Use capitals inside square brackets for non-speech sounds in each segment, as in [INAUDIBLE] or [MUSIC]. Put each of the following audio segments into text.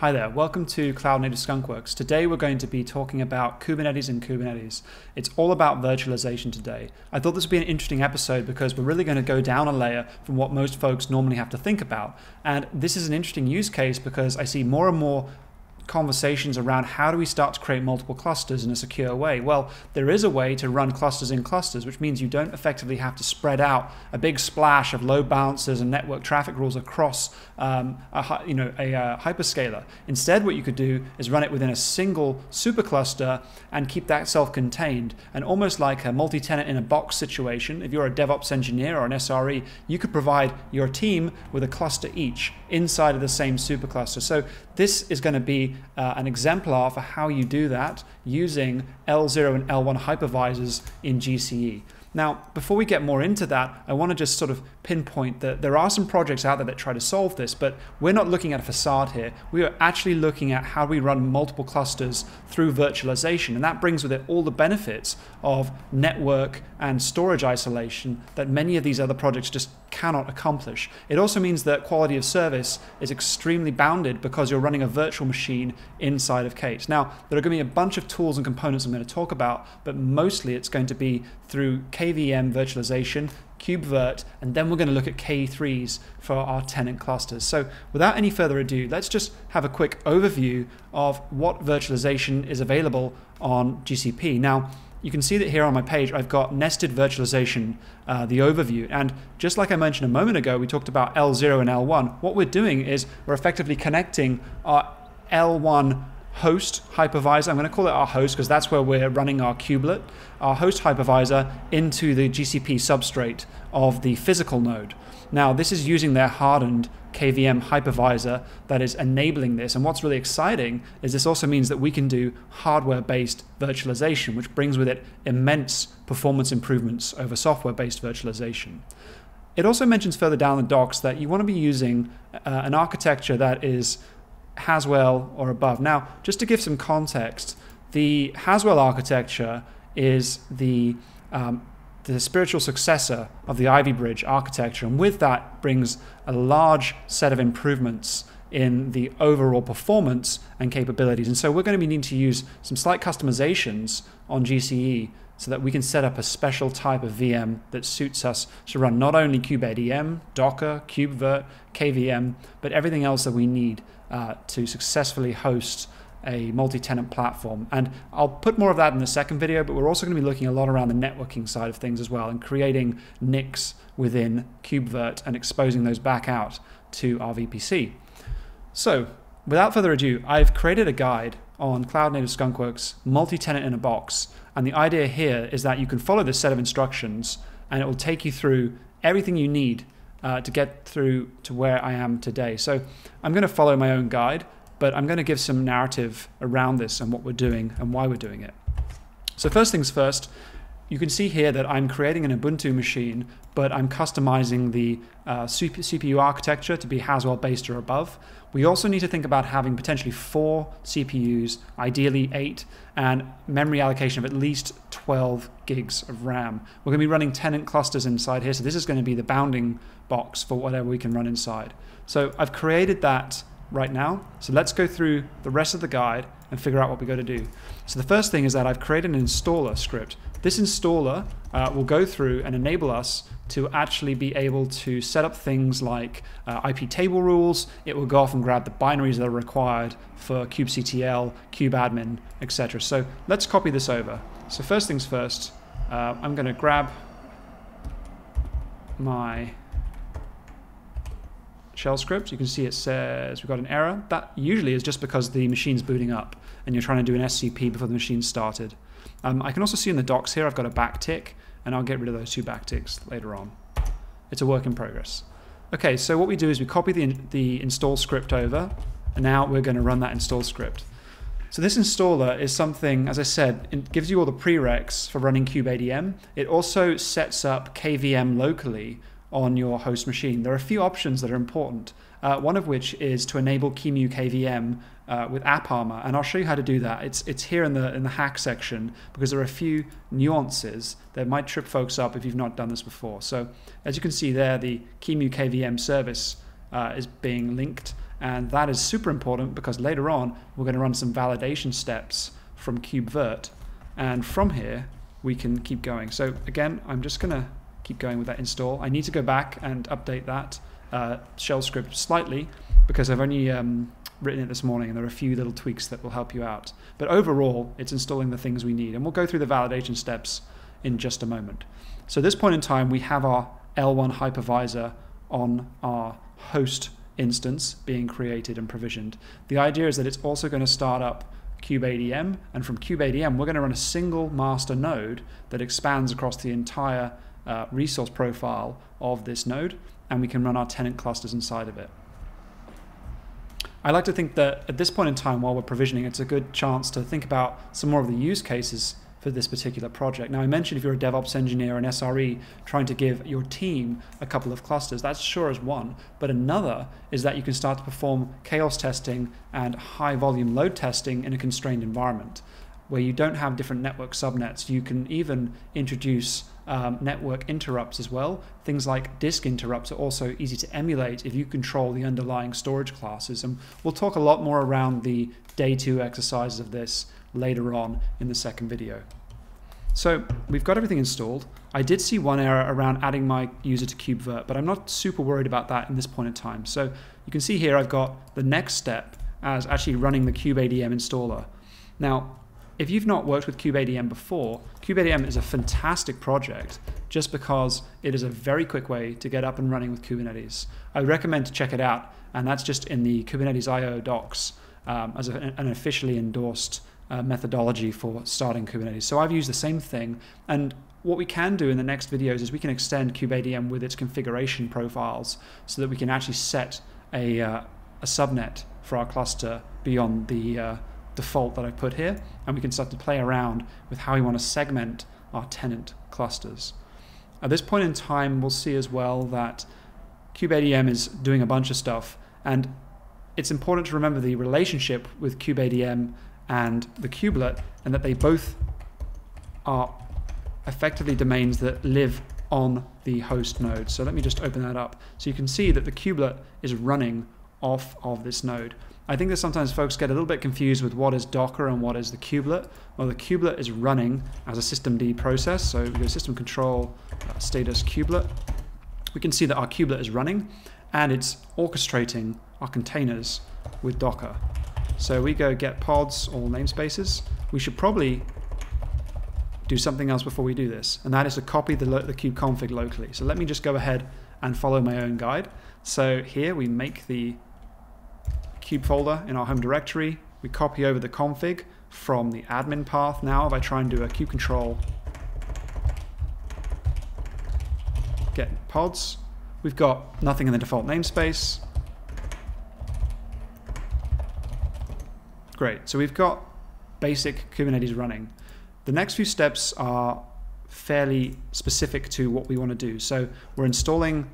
Hi there, welcome to Cloud Native Skunkworks. Today we're going to be talking about Kubernetes and Kubernetes. It's all about virtualization today. I thought this would be an interesting episode because we're really going to go down a layer from what most folks normally have to think about. And this is an interesting use case because I see more and more conversations around how do we start to create multiple clusters in a secure way? Well, there is a way to run clusters in clusters, which means you don't effectively have to spread out a big splash of load balancers and network traffic rules across um, a, you know, a, a uh, hyperscaler. Instead, what you could do is run it within a single supercluster and keep that self-contained. And almost like a multi-tenant in a box situation, if you're a DevOps engineer or an SRE, you could provide your team with a cluster each inside of the same supercluster. So this is going to be uh, an exemplar for how you do that using L0 and L1 hypervisors in GCE. Now, before we get more into that, I want to just sort of pinpoint that there are some projects out there that try to solve this, but we're not looking at a facade here. We are actually looking at how we run multiple clusters through virtualization, and that brings with it all the benefits of network and storage isolation that many of these other projects just cannot accomplish. It also means that quality of service is extremely bounded because you're running a virtual machine inside of K8s. Now, there are going to be a bunch of tools and components I'm going to talk about, but mostly it's going to be through KVM virtualization, KubeVirt, and then we're going to look at K3s for our tenant clusters. So without any further ado, let's just have a quick overview of what virtualization is available on GCP. Now, you can see that here on my page, I've got nested virtualization, uh, the overview. And just like I mentioned a moment ago, we talked about L0 and L1. What we're doing is we're effectively connecting our L1 host hypervisor. I'm going to call it our host because that's where we're running our kubelet, our host hypervisor into the GCP substrate of the physical node. Now, this is using their hardened KVM hypervisor that is enabling this. And what's really exciting is this also means that we can do hardware based virtualization, which brings with it immense performance improvements over software based virtualization. It also mentions further down the docs that you want to be using uh, an architecture that is Haswell or above. Now, just to give some context, the Haswell architecture is the um, the spiritual successor of the Ivy Bridge architecture, and with that brings a large set of improvements in the overall performance and capabilities. And so we're going to be needing to use some slight customizations on GCE so that we can set up a special type of VM that suits us to run not only kubeadm, Docker, KubeVirt, KVM, but everything else that we need uh, to successfully host a multi-tenant platform. And I'll put more of that in the second video, but we're also going to be looking a lot around the networking side of things as well and creating NICs within KubeVirt and exposing those back out to our VPC. So without further ado, I've created a guide on Cloud Native Skunkworks multi-tenant in a box. And the idea here is that you can follow this set of instructions and it will take you through everything you need uh, to get through to where I am today. So I'm going to follow my own guide, but I'm going to give some narrative around this and what we're doing and why we're doing it. So first things first, you can see here that I'm creating an Ubuntu machine, but I'm customizing the uh, CPU architecture to be Haswell based or above. We also need to think about having potentially four CPUs, ideally eight, and memory allocation of at least 12 gigs of RAM. We're going to be running tenant clusters inside here, so this is going to be the bounding box for whatever we can run inside. So I've created that right now. So let's go through the rest of the guide and figure out what we got to do. So the first thing is that I've created an installer script. This installer uh, will go through and enable us to actually be able to set up things like uh, IP table rules. It will go off and grab the binaries that are required for kubectl, kubeadmin, etc. So let's copy this over. So first things first, uh, I'm going to grab my shell script. You can see it says we've got an error. That usually is just because the machine's booting up and you're trying to do an SCP before the machine started. Um, I can also see in the docs here I've got a backtick and I'll get rid of those two backticks later on. It's a work in progress. Okay, so what we do is we copy the, the install script over and now we're going to run that install script. So this installer is something, as I said, it gives you all the prereqs for running kubeadm. It also sets up KVM locally on your host machine. There are a few options that are important, uh, one of which is to enable QEMU KVM uh, with AppArmor, and I'll show you how to do that. It's, it's here in the, in the hack section because there are a few nuances that might trip folks up if you've not done this before. So as you can see there, the QEMU KVM service uh, is being linked And that is super important because later on we're going to run some validation steps from KubeVirt. And from here, we can keep going. So again, I'm just going to keep going with that install. I need to go back and update that uh, shell script slightly because I've only um, written it this morning and there are a few little tweaks that will help you out. But overall, it's installing the things we need. And we'll go through the validation steps in just a moment. So at this point in time, we have our L1 hypervisor on our host instance being created and provisioned. The idea is that it's also going to start up kubeadm, and from kubeadm, we're going to run a single master node that expands across the entire uh, resource profile of this node, and we can run our tenant clusters inside of it. I like to think that at this point in time, while we're provisioning, it's a good chance to think about some more of the use cases for this particular project. Now, I mentioned if you're a DevOps engineer an SRE trying to give your team a couple of clusters, that's sure as one. But another is that you can start to perform chaos testing and high volume load testing in a constrained environment where you don't have different network subnets. You can even introduce um, network interrupts as well. Things like disk interrupts are also easy to emulate if you control the underlying storage classes. And we'll talk a lot more around the day two exercises of this later on in the second video. So we've got everything installed. I did see one error around adding my user to KubeVirt, but I'm not super worried about that in this point in time. So you can see here I've got the next step as actually running the kubeadm installer. Now, if you've not worked with kubeadm before, kubeadm is a fantastic project just because it is a very quick way to get up and running with Kubernetes. I recommend to check it out, and that's just in the Kubernetes IO docs um, as a, an officially endorsed uh, methodology for starting Kubernetes. So I've used the same thing. And what we can do in the next videos is we can extend kubeadm with its configuration profiles so that we can actually set a, uh, a subnet for our cluster beyond the uh, default that I put here. And we can start to play around with how we want to segment our tenant clusters. At this point in time, we'll see as well that kubeadm is doing a bunch of stuff. And it's important to remember the relationship with kubeadm and the kubelet, and that they both are effectively domains that live on the host node. So let me just open that up. So you can see that the kubelet is running off of this node. I think that sometimes folks get a little bit confused with what is Docker and what is the kubelet. Well, the kubelet is running as a systemd process. So we go system control uh, status kubelet. We can see that our kubelet is running and it's orchestrating our containers with Docker. So we go get pods, all namespaces. We should probably do something else before we do this, and that is to copy the, the kube config locally. So let me just go ahead and follow my own guide. So here we make the kube folder in our home directory. We copy over the config from the admin path. Now if I try and do a kube control get pods, we've got nothing in the default namespace. Great. So we've got basic Kubernetes running. The next few steps are fairly specific to what we want to do. So we're installing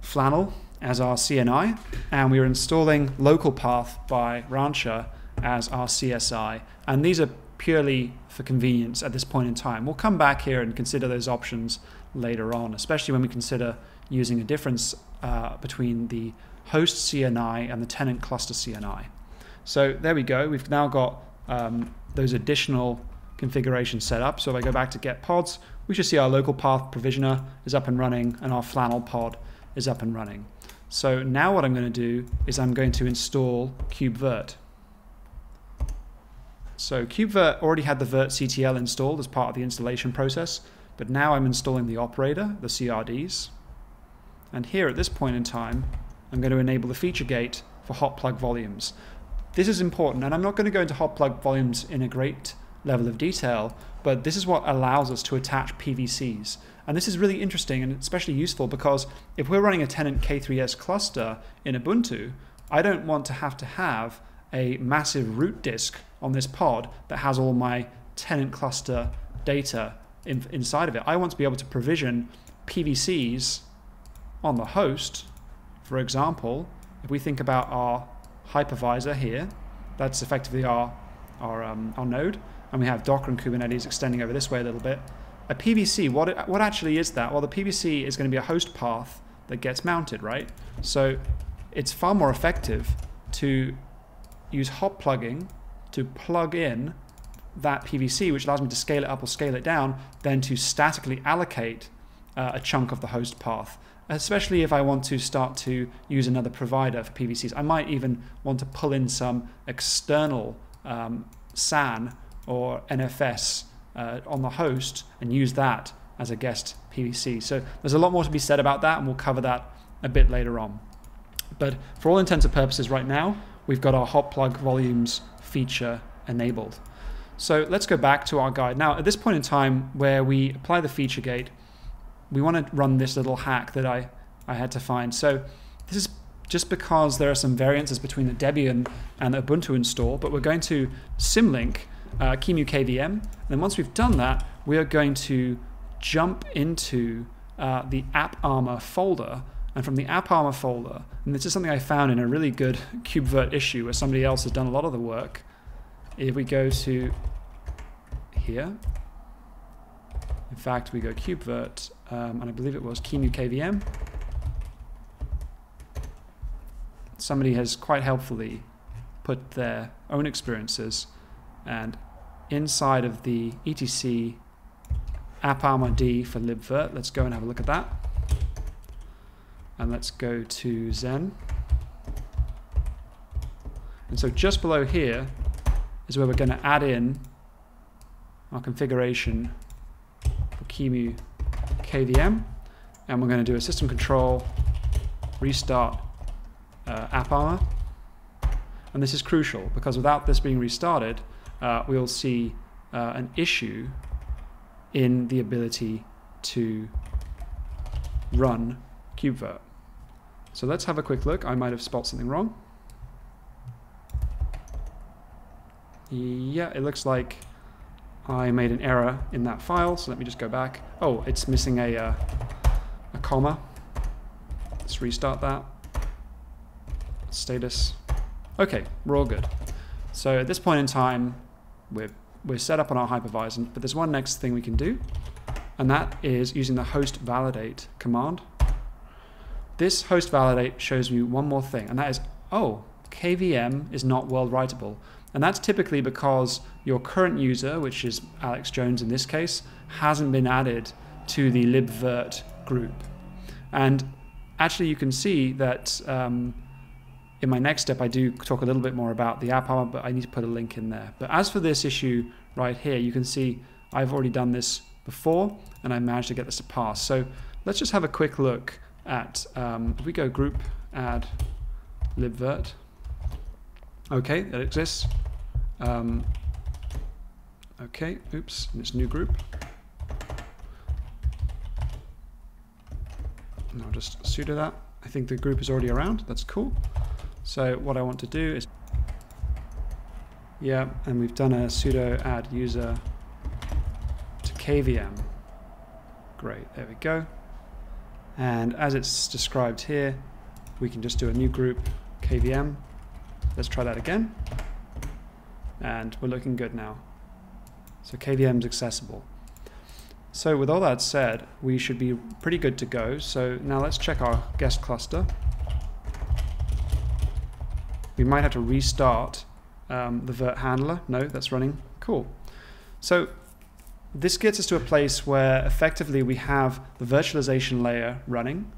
Flannel as our CNI, and we're installing local path by Rancher as our CSI. And these are purely for convenience at this point in time. We'll come back here and consider those options later on, especially when we consider using a difference uh, between the host CNI and the tenant cluster CNI. So there we go. We've now got um, those additional configurations set up. So if I go back to get pods, we should see our local path provisioner is up and running and our flannel pod is up and running. So now what I'm going to do is I'm going to install KubeVirt. So KubeVirt already had the virtctl installed as part of the installation process, but now I'm installing the operator, the CRDs. And here at this point in time, I'm going to enable the feature gate for hot plug volumes. This is important, and I'm not going to go into hot plug volumes in a great level of detail, but this is what allows us to attach PVCs. And this is really interesting and especially useful because if we're running a tenant K3S cluster in Ubuntu, I don't want to have to have a massive root disk on this pod that has all my tenant cluster data in, inside of it. I want to be able to provision PVCs on the host. For example, if we think about our hypervisor here. That's effectively our, our, um, our node. And we have Docker and Kubernetes extending over this way a little bit. A PVC, what, it, what actually is that? Well, the PVC is going to be a host path that gets mounted, right? So it's far more effective to use hot plugging to plug in that PVC, which allows me to scale it up or scale it down, than to statically allocate uh, a chunk of the host path. Especially if I want to start to use another provider for PVCs. I might even want to pull in some external um, SAN or NFS uh, on the host and use that as a guest PVC. So there's a lot more to be said about that, and we'll cover that a bit later on. But for all intents and purposes, right now, we've got our hot plug volumes feature enabled. So let's go back to our guide. Now, at this point in time where we apply the feature gate, we want to run this little hack that I, I had to find. So this is just because there are some variances between the Debian and the Ubuntu install, but we're going to symlink uh, QEMU KVM. And then once we've done that, we are going to jump into uh, the AppArmor folder. And from the AppArmor folder, and this is something I found in a really good [LAUGHS] KubeVirt issue where somebody else has done a lot of the work. If we go to here, in fact, we go KubeVirt, um, and I believe it was QEMU KVM. Somebody has quite helpfully put their own experiences and inside of the etc AppArmor D for libvirt, let's go and have a look at that. And let's go to Zen. And so just below here is where we're going to add in our configuration for QEMU KVM. And we're going to do a system control restart uh, AppArmor. And this is crucial because without this being restarted, uh, we'll see uh, an issue in the ability to run KubeVirt. So let's have a quick look. I might have spot something wrong. Yeah, it looks like I made an error in that file, so let me just go back. Oh, it's missing a, uh, a comma. Let's restart that. Status. Okay, we're all good. So at this point in time, we're, we're set up on our hypervisor, but there's one next thing we can do, and that is using the host validate command. This host validate shows me one more thing, and that is, oh, KVM is not world writable. And that's typically because your current user, which is Alex Jones in this case, hasn't been added to the libvirt group. And actually you can see that um, in my next step I do talk a little bit more about the AppArmor, but I need to put a link in there. But as for this issue right here, you can see I've already done this before and I managed to get this to pass. So let's just have a quick look at, um, if we go group add libvirt, okay, that exists. Um, okay, oops, it's new group. And I'll just sudo that. I think the group is already around, that's cool. So what I want to do is, yeah, and we've done a sudo add user to KVM. Great, there we go. And as it's described here, we can just do a new group KVM. Let's try that again and we're looking good now. So KVM is accessible. So with all that said, we should be pretty good to go. So now let's check our guest cluster. We might have to restart um, the virt handler. No, that's running. Cool. So this gets us to a place where effectively we have the virtualization layer running.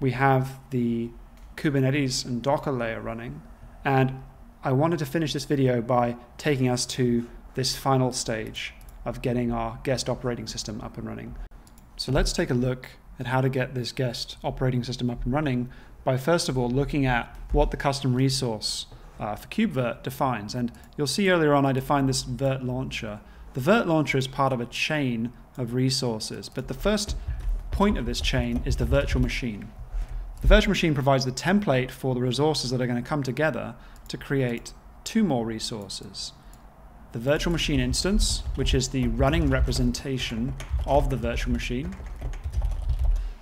We have the Kubernetes and Docker layer running. And I wanted to finish this video by taking us to this final stage of getting our guest operating system up and running. So let's take a look at how to get this guest operating system up and running by first of all looking at what the custom resource uh, for KubeVirt defines. And you'll see earlier on I defined this virt launcher. The virt launcher is part of a chain of resources, but the first point of this chain is the virtual machine. The virtual machine provides the template for the resources that are going to come together to create two more resources. The virtual machine instance, which is the running representation of the virtual machine,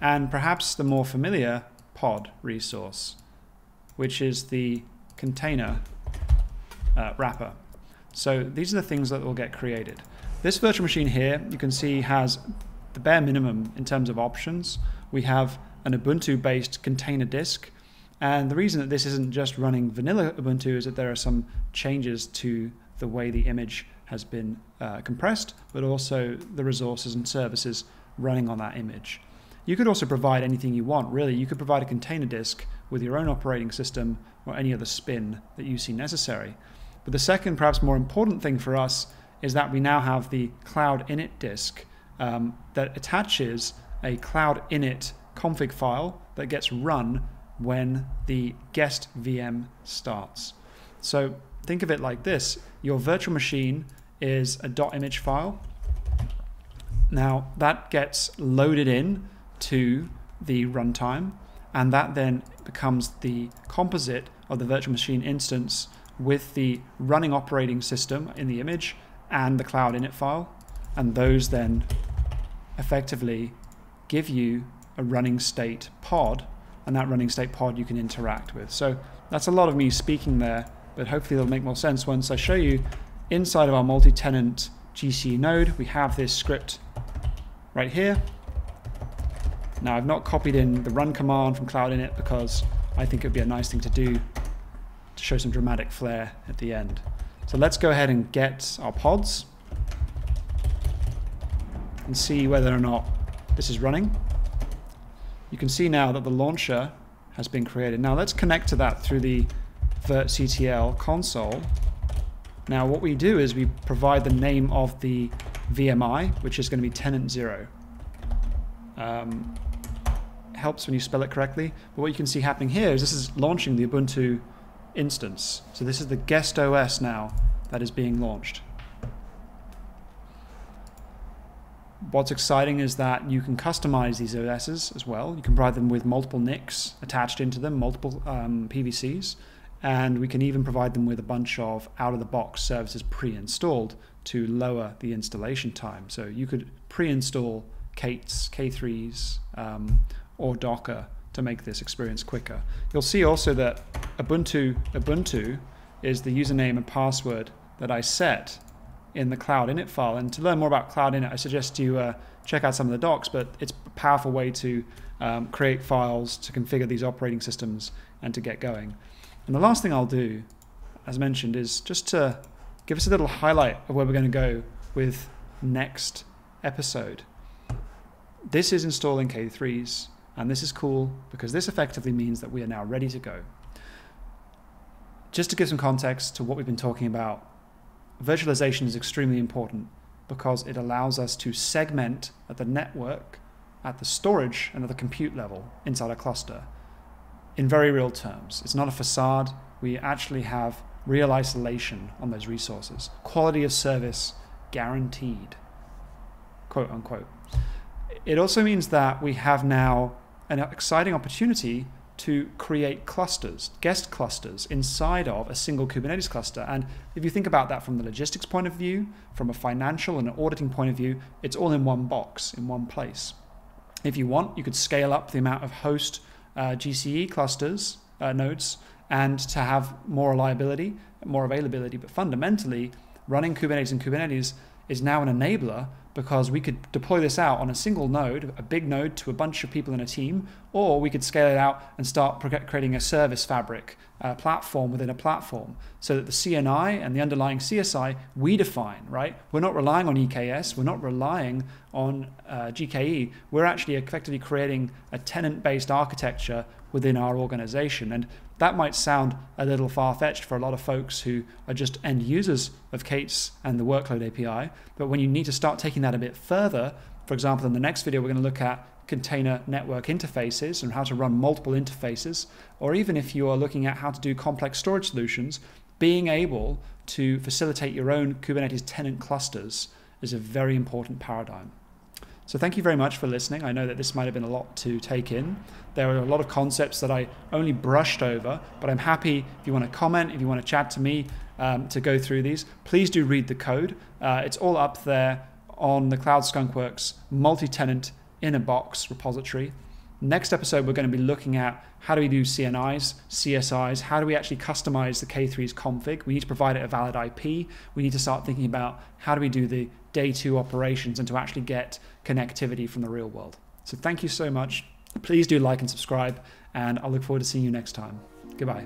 and perhaps the more familiar pod resource, which is the container uh, wrapper. So these are the things that will get created. This virtual machine here, you can see has the bare minimum in terms of options. We have an Ubuntu-based container disk, And the reason that this isn't just running vanilla Ubuntu is that there are some changes to the way the image has been uh, compressed, but also the resources and services running on that image. You could also provide anything you want, really. You could provide a container disk with your own operating system or any other spin that you see necessary. But the second, perhaps more important thing for us is that we now have the Cloud Init disk um, that attaches a Cloud Init config file that gets run when the guest VM starts. So think of it like this your virtual machine is a .image file. Now that gets loaded in to the runtime, and that then becomes the composite of the virtual machine instance with the running operating system in the image and the cloud init file. And those then effectively give you a running state pod, and that running state pod you can interact with. So that's a lot of me speaking there, but hopefully it'll make more sense once I show you inside of our multi-tenant GCE node, we have this script right here. Now I've not copied in the run command from Cloud Init because I think it would be a nice thing to do to show some dramatic flair at the end. So let's go ahead and get our pods and see whether or not this is running. You can see now that the launcher has been created. Now let's connect to that through the virtctl console. Now what we do is we provide the name of the VMI, which is going to be tenant zero. Um, helps when you spell it correctly. But what you can see happening here is this is launching the Ubuntu instance. So this is the guest OS now that is being launched. What's exciting is that you can customize these OSs as well. You can provide them with multiple NICs attached into them, multiple um, PVCs, and we can even provide them with a bunch of out-of-the-box services pre-installed to lower the installation time. So you could pre-install K8s, K3s, um, or Docker to make this experience quicker. You'll see also that Ubuntu Ubuntu is the username and password that I set in the Cloud Init file. And to learn more about Cloud Init, I suggest you uh, check out some of the docs, but it's a powerful way to um, create files, to configure these operating systems, and to get going. And the last thing I'll do, as mentioned, is just to give us a little highlight of where we're going to go with next episode. This is installing K3s, and this is cool because this effectively means that we are now ready to go. Just to give some context to what we've been talking about, virtualization is extremely important because it allows us to segment at the network, at the storage, and at the compute level inside a cluster in very real terms. It's not a facade. We actually have real isolation on those resources. Quality of service guaranteed, quote unquote. It also means that we have now an exciting opportunity to create clusters, guest clusters, inside of a single Kubernetes cluster. And if you think about that from the logistics point of view, from a financial and an auditing point of view, it's all in one box, in one place. If you want, you could scale up the amount of host uh, GCE clusters, uh, nodes, and to have more reliability, more availability. But fundamentally, running Kubernetes in Kubernetes is now an enabler because we could deploy this out on a single node, a big node to a bunch of people in a team, or we could scale it out and start creating a service fabric platform within a platform so that the CNI and the underlying CSI we define, right? We're not relying on EKS, we're not relying on uh, GKE, we're actually effectively creating a tenant based architecture within our organization. And that might sound a little far fetched for a lot of folks who are just end users of K8s and the workload API. But when you need to start taking that a bit further, for example, in the next video, we're going to look at container network interfaces and how to run multiple interfaces, or even if you are looking at how to do complex storage solutions, being able to facilitate your own Kubernetes tenant clusters is a very important paradigm. So thank you very much for listening. I know that this might have been a lot to take in. There are a lot of concepts that I only brushed over, but I'm happy if you want to comment, if you want to chat to me um, to go through these. Please do read the code. Uh, it's all up there on the Cloud Skunkworks multi-tenant in a box repository. Next episode, we're going to be looking at how do we do CNIs, CSIs, how do we actually customize the K3s config. We need to provide it a valid IP. We need to start thinking about how do we do the day two operations and to actually get connectivity from the real world. So thank you so much. Please do like and subscribe, and I'll look forward to seeing you next time. Goodbye.